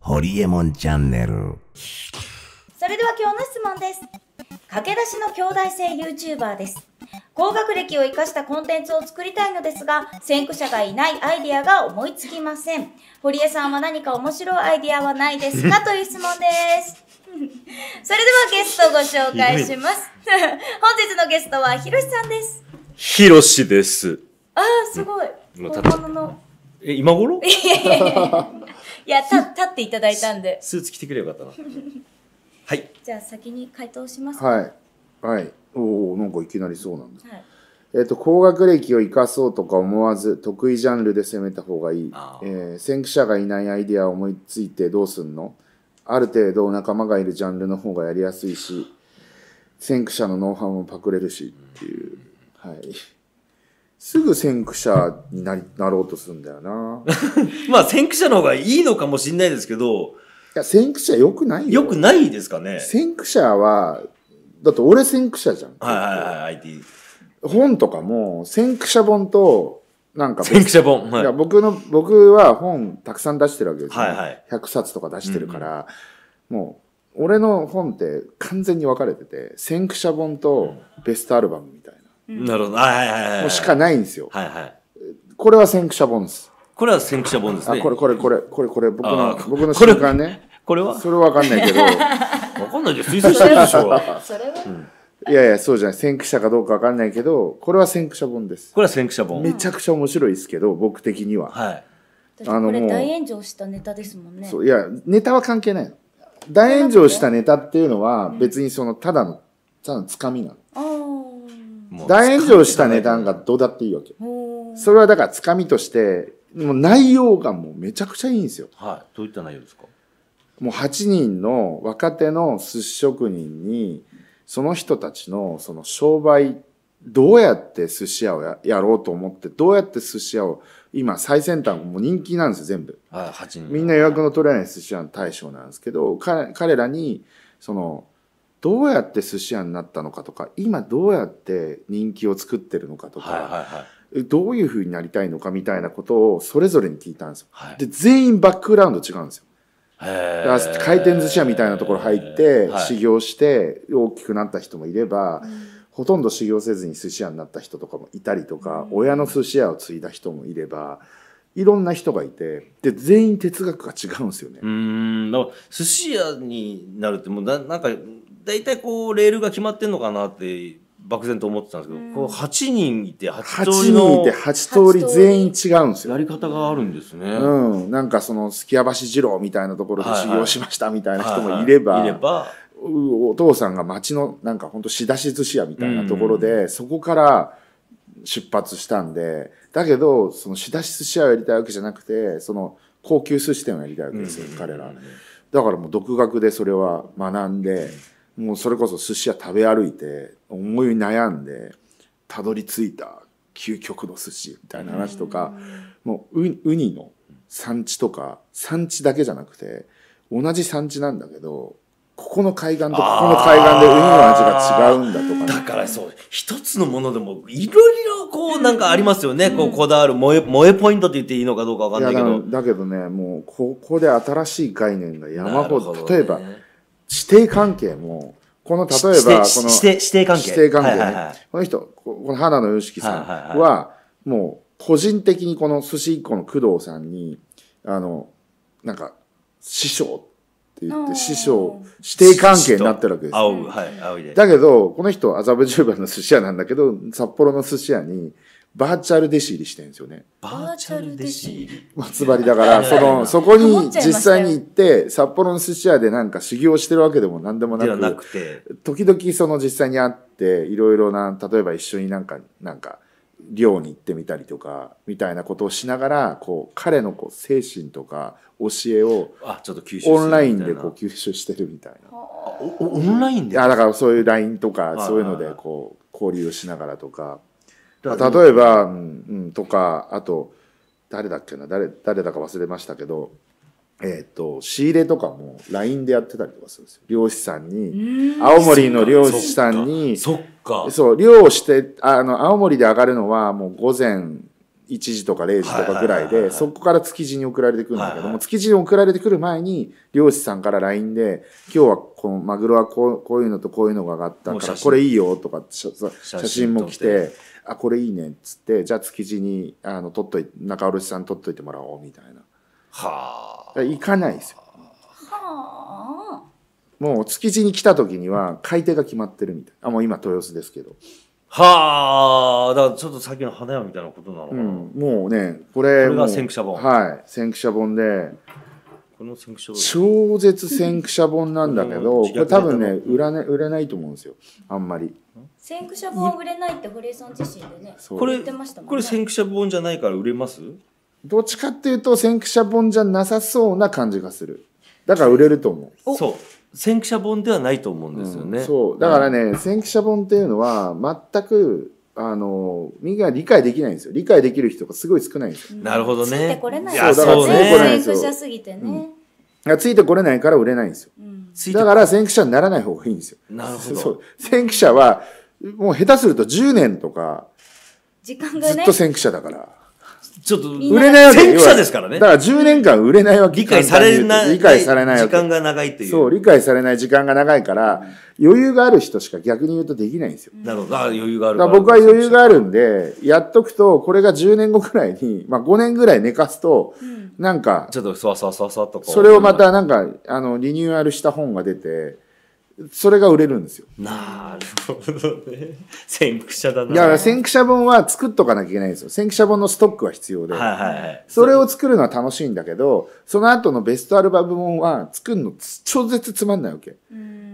ホリエモンチャンネル。それでは今日の質問です。駆け出しの兄弟生 YouTuber です。高学歴を生かしたコンテンツを作りたいのですが、先駆者がいないアイディアが思いつきません。堀江さんは何か面白いアイディアはないですかという質問です。それではゲストをご紹介します。本日のゲストはひろしさんです。ひろしです。ああ、すごい。本物の。え、今頃？いや、た立っていただいたんで。スーツ着てくればよかったな。はい。じゃあ先に回答します。はい。はい。おお、なんかいきなりそうなんだ。はい。えっ、と、高学歴を生かそうとか思わず、得意ジャンルで攻めた方がいいえー先駆者がいないアイデアを思いついてどうすんの？ある程度仲間がいるジャンルの方がやりやすいし、先駆者のノウハウもパクれるしっていう。はい。すぐ先駆者になりなろうとするんだよな。い まあ、先駆者の方がいいのかもしれないですけど、や、先駆者良くないよ。よくないですかね。先駆者は、だって俺先駆者じゃん。はいはいはい、IT。本とかも先駆者本となんか先駆者本。はいいや僕の僕は本たくさん出してるわけですよ、はいはい100冊とか出してるから、もう俺の本って完全に分かれてて先駆者本とベストアルバムみたいなるほど。はいはいはいはな、い。もうしかないんですよ。はいはい。これは先駆者本ですこれは先駆者本ですね。あこれこれこれこれこれ僕の僕のこれ瞬間ね。これは？それは分かんないけど。わかんないで推薦してるでしょ。それは、いやいやそうじゃない。先駆者かどうか分かんないけどこれは先駆者本です。これは先駆者本。めちゃくちゃ面白いですけど僕的には。はい。これあのもう。大炎上したネタですもんね。そういやネタは関係ない。の大炎上したネタっていうのは別にそのただのただのつかみなのもう大炎上したネタがどうだっていいわけそれはだからつかみとしてもう内容がもうめちゃくちゃいいんですよ。はい。どういった内容ですか？もう8人の若手の寿司職人にその人たちのその商売どうやって寿司屋をややろうと思ってどうやって寿司屋を今最先端もう人気なんですよ全部。はい、8人。みんな予約の取れない寿司屋の大将なんですけど彼彼らにそのどうやって寿司屋になったのかとか今どうやって人気を作ってるのかとか、はいはいはい。どういうふうになりたいのかみたいなことをそれぞれに聞いたんですよ。はいで全員バックグラウンド違うんですよ。へだから回転寿司屋みたいなところ入ってはい修行して大きくなった人もいれば、ほとんど修行せずに寿司屋になった人とかもいたりとか、親の寿司屋を継いだ人もいればいろんな人がいてで全員哲学が違うんですよね。うーん、だから寿司屋になるってもうななんか大体こうレールが決まってんのかなって漠然と思ってたんですけど、こう8人いて8 8通りの人いて8通り全員違うんですよ。やり方があるんですね。うん、なんかそのすきや橋二郎みたいなところで修行しましたみたいな人もいれば,、はいはい。いれば。うお父さんが町のなんか本当仕出し寿司屋みたいなところで、そこから出発したんでだけどその仕出し寿司屋をやりたいわけじゃなくてその高級寿司店をやりたいわけですよ、彼ら。だからもう独学でそれは学んでもうそれこそ寿司屋食べ歩いて思い悩んでたどり着いた究極の寿司みたいな話とか、もうウウニの産地とか産地だけじゃなくて同じ産地なんだけどここの海岸とここの海岸でウニの味が違うんだとかね、だからそう一つのものでもいろいろこうなんかありますよね、こうこだわる萌え萌えポイントって言っていいのかどうかわかん。ないけどだだけどねもうここで新しい概念が山ほどね例えば指定関係もこの例えばこの指定指定関係。指定関係ね、はいはいはい。この人ここの花野良樹さんはいはいはもう個人的にこの寿司一個の工藤さんにあのなんか師匠って言って師匠指定関係になってるわけですよ。青うはい青いで。だけどこの人麻布十番の寿司屋なんだけど札幌の寿司屋にバーチャル弟子入りしてるんですよね。バーチャル弟子入り？松張りだから、その、そこに実際に行って、札幌の寿司屋でなんか修行してるわけでも何でもなではなく、くて。時々その実際に会って、いろいろな、例えば一緒になんか、なんか、寮に行ってみたりとか、みたいなことをしながら、こう、彼のこう精神とか教えをあちょっと吸収オンラインでこう吸収してるみたいな。オンラインで？いや、だからそういう LINE とか、いそういうのでこう、交流をしながらとか、だから例えば、うん、うん、とか、あと、誰だっけな、誰、誰だか忘れましたけど、えっ、と、仕入れとかも LINE でやってたりとかするんですよ。漁師さんに、青森の漁師さんに、そっかそう、漁をして、あの、青森で上がるのはもう午前1 1時とか0時とかぐらいでそこから築地に送られてくるんだけどはいはい。も築地に送られてくる前に漁師さんから LINE で「今日はこのマグロはこうこういうのとこういうのが上がったからこれいいよ」とか写真真も来てあこれいいねっつってじゃあ築地にあの取っといて中卸さん取っといてもらおうみたいな。はだから行かないですよ。はあ。もう築地に来た時には買い手が決まってるみたい。あもう今豊洲ですけど。あはあ。だからちょっとさっきの花屋みたいなことなのかな、うん、もうねこれこれが先駆者本。はい。先駆者本でこの先駆者超絶先駆者本なんだけどうん。これ多分ね売ら,、ね、売れないと思うんですよ。あんまり先駆者本売れないって堀江さん自身でねそう。これ言ってましたもんね。これ先駆者本じゃないから売れます？どっちかっていうと先駆者本じゃなさそうな感じがする。だから売れると思う。そう。先駆者本ではないと思うんですよね、うん。そう。だからね先駆者本っていうのは全くあのみんな理解できないんですよ。理解できる人がすごい少ないんですよ。なるほどね。ついてこれない。いやそうだからそうねついてこれないん先ですよ。駆者すぎてね。ついてこれないから売れないんですよ。だから先駆者にならない方がいいんですよ。なるほど。先駆者はもう下手すると10年とか時間がね。ずっと先駆者だから。ちょっと売れないわけ先駆者ですからね。だから10年間売れないわけ理解されない理解されないわけ。時間が長いっていう。そう理解されない時間が長いから余裕がある人しか逆に言うとできないんですよ。なるほど。あ余裕がある。だから僕は余裕があるんでやっとくとこれが10年後くらいに、まあ、5年ぐらい寝かすとなんかちょっとそわそわそわそわとこうそれをまたなんかあのリニューアルした本が出てそれが売れるんですよ。なるほどね。先駆者だな。だから先駆者本は作っとかなきゃいけないんですよ。先駆者本のストックは必要で、はいはいはい。それを作るのは楽しいんだけどその後のベストアルバム本は作るの超絶つまんないわけ。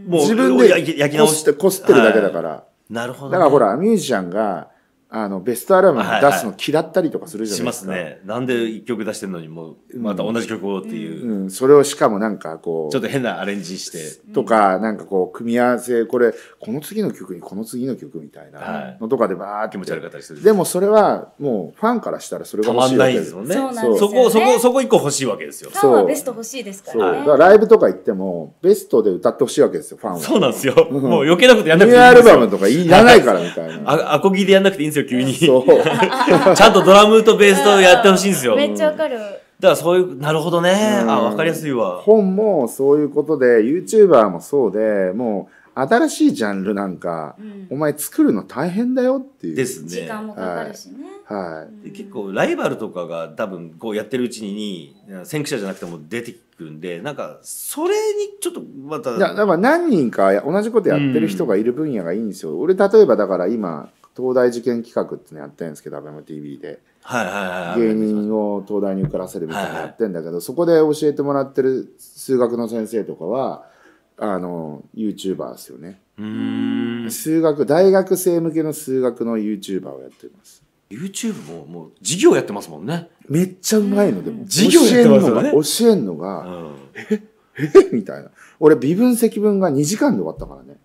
もう自分で焼き直してすってこすってるだけだから、なるほどね、だからほらミュージシャンがあのベストアルバム出すの嫌ったりとかするじゃしまないですか、すね。なんで一曲出してんのにもうまた同じ曲をっていう、うん、それをしかもなんかこちょっうと変なアレンジして。とかなんかこう組み合わせこれこの次の曲にこの次の曲みたいはない。のとかでバーって。気持ち悪かったりするでもそれはもうファンからしたらそれがたまん欲しいわけないんですもんね。そうなんですよね。そこそこそこ一個欲しいわけですよ。ファンはベスト欲しいですかそう。らねだからライブとか行ってもベストで歌ってほしいわけですよファンは。そうなんですよ。もう余計なことやんなくニューアルていいんですよ。バムとかいらないからみたいな。あアコギでやんなくていいんですよ急に。そう。ちゃんとドラムとベースとやってほしいんですよ。めっちゃわかる。だからそういうなるほどね。うん。あ分かりやすいわ。本もそういうことで YouTuber もそうでもう新しいジャンルなんか、お前作るの大変だよっていう。ですね。時間もかかるしね。はい。で結構ライバルとかが多分こうやってるうちに先駆者じゃなくても出てくるんでなんかそれにちょっとまたいやだから何人か同じことやってる人がいる分野がいいんですよ、俺例えばだから今東大受験企画ってのやってるんですけど ABEMATV で。はいはいはい芸人を東大に受からせるみたいなのやってんだけど、そこで教えてもらってる数学の先生とかはあの YouTuber ですよね、うーん。数学大学生向けの数学の YouTuber をやってます。YouTube ももう授業やってますもんね。めっちゃうまいのでも授業やってますよね。教えんのが教えんのが、うん。えみたいな。俺微分積分が2時間で終わったからね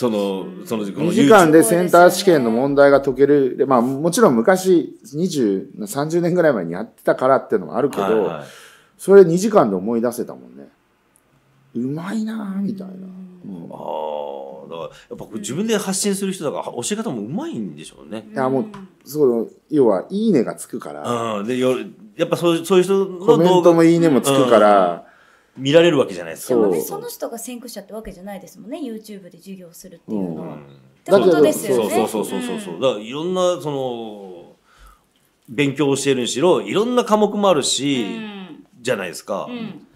そのそのこの2時間でセンター試験の問題が解ける、でまあもちろん昔20、30年ぐらい前にやってたからっていうのもあるけど、はいはい。それ2時間で思い出せたもんね。うまいなぁみたいな。うん。ああだからやっぱ自分で発信する人だから教え方もうまいんでしょうね。いやもう、そう、要は、いいねがつくから、うん。でよやっぱそういうそういう人コメントの動画もいいねもつくから、見られるわけじゃないですか。でもねその人が先駆者ってわけじゃないですもんね。YouTube で授業するっていうのは、うん。ってことですよね。そうそうそうそうそう、だからいろんなその勉強をしてるにしろいろんな科目もあるし、うん。じゃないですか,、うん。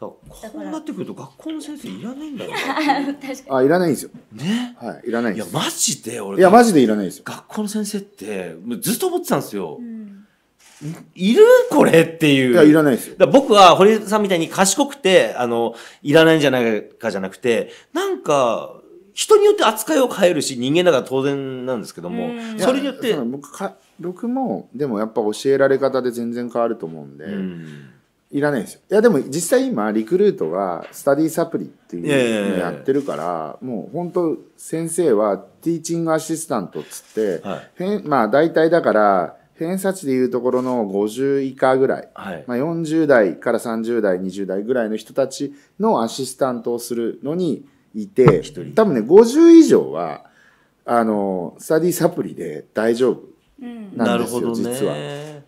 だからこうなってくると学校の先生いらないんだよ。な 確かあ、いらないんですよ。ね？はい、いらないんです。いやマジで俺いや、マジでいらないですよ。学校の先生ってもうずっと思ってたんですよ、に、うんいるこれっていう。いや、いらないですよ。だ僕は堀江さんみたいに賢くて、あの、いらないんじゃないかじゃなくて、なんか、人によって扱いを変えるし、人間だから当然なんですけどもうん、それによって僕か僕も、でもやっぱ教えられ方で全然変わると思うんで、うん。いらないですよ。いや、でも実際今、リクルートがスタディサプリっていうのやってるから、もう本当先生はティーチングアシスタントっつって、はい。偏まあ大体だから、偏差値でいうところの50以下ぐらい、はい。まあ、40代から30代、20代ぐらいの人たちのアシスタントをするのにいて多分ね、50以上は、あの、スタディサプリで大丈夫。うんなんですよなるほ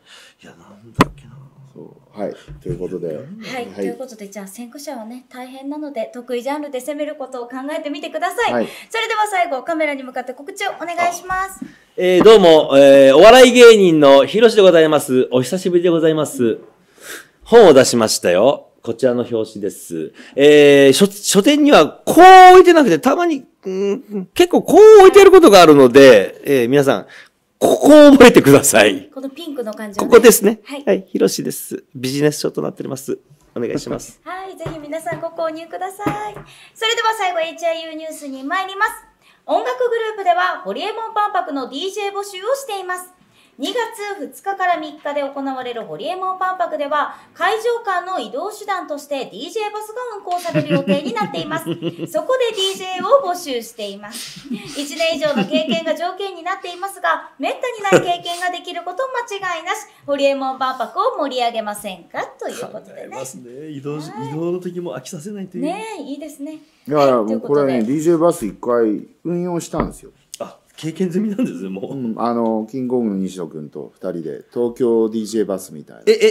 どね。実はそうはいということではい、ということでじゃあ先駆者はね大変なので得意ジャンルで攻めることを考えてみてください、はいそれでは最後カメラに向かって告知をお願いしますえーどうも、えーお笑い芸人のひろしでございます。お久しぶりでございます。本を出しましたよ。こちらの表紙です。えー書、書店にはこう置いてなくて、たまに、うん結構こう置いてあることがあるので、えー皆さん、ここを覚えてください。このピンクの感じを、こね、こですね。はいはい、ひろしです。ビジネス書となっております。お願いします。はい、ぜひ皆さんご購入ください。それでは最後 HIU ニュースに参ります。音楽グループでは、ホリエモン万博の DJ 募集をしています。2月2日から3日で行われるホリエモン万博では、会場間の移動手段として DJ バスが運行される予定になっています。そこで DJ を募集しています。1年以上の経験が条件になっていますが、めったにない経験ができること間違いなし、ホリエモン万博を盛り上げませんか？ということでね。ね。移動、移動の時も飽きさせないといねえ、いいですね。いやいやはいというもうことれねで DJ バス一回運用したんですよ、あ、経験済みなんですね、もう。うん、あのキングコングの西野君と二人で東京 DJ バスみたいなえ、え、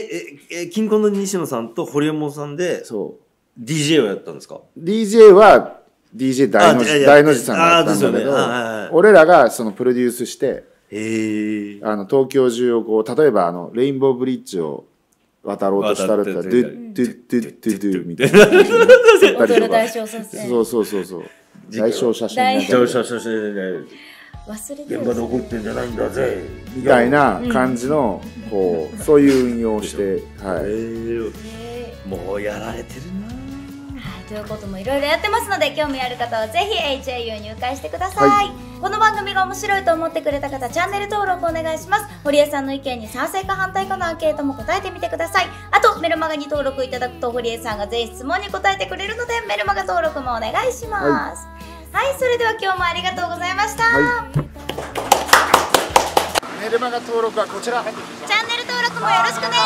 え、え、金婚の西野さんと堀エモ門さんでそう DJ をやったんですか？DJ は DJ 大のあいやいや大の字さんがやったんだけど、ねはい俺らがそのプロデュースして。あの東京中をこう例えばあのレインボーブリッジを渡ろうとしたらドゥッドゥッドゥッドゥッドゥみたいな大小撮影。そうそうそうそう大小写真みたいな上昇してね、忘れて現場で起こってんじゃないんだぜ。みたいな感じのこうそういう運用をしてへはい。え。ねもうやられてるな。はい、ということもいろいろやってますので興味ある方はぜひ HIU 入会してください、はこの番組が面白いと思ってくれた方チャンネル登録お願いします。堀江さんの意見に賛成か反対かのアンケートも答えてみてください。あとメルマガに登録いただくと堀江さんが全質問に答えてくれるのでメルマガ登録もお願いします。はい、それでは今日もありがとうございました、はメルマガ登録はこちら。チャンネル登録もよろしくね